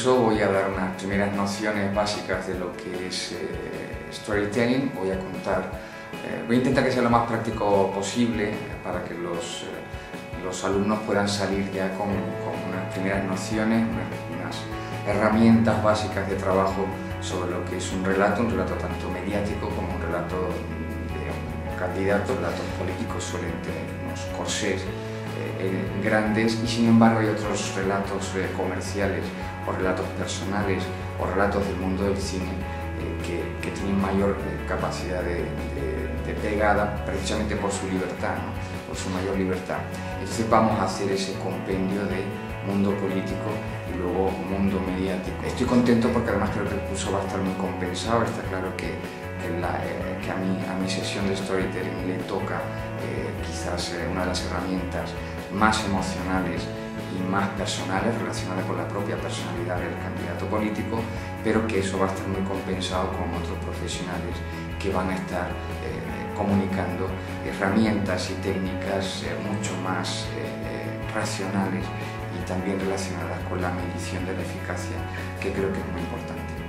curso voy a dar unas primeras nociones básicas de lo que es eh, storytelling, voy a contar, eh, voy a intentar que sea lo más práctico posible para que los, eh, los alumnos puedan salir ya con, unas primeras nociones, unas, herramientas básicas de trabajo sobre lo que es un relato, un relato tanto mediático como un relato de un candidato, relatos políticos suelen tener unos corsés grandes y sin embargo hay otros relatos comerciales o relatos personales o relatos del mundo del cine eh, que, tienen mayor eh, capacidad de, pegada precisamente por su libertad, por su mayor libertad. Entonces vamos a hacer ese compendio de mundo político y luego mundo mediático. Estoy contento porque además creo que el curso va a estar muy compensado, está claro que, que, eh, a, mi, a, mi, sesión de storytelling le toca quizás una de las herramientas más emocionales y más personales relacionadas con la propia personalidad del candidato político, pero que eso va a estar muy compensado con otros profesionales que van a estar eh, comunicando herramientas y técnicas eh, mucho más eh, racionales y también relacionadas con la medición de la eficacia, que creo que es muy importante.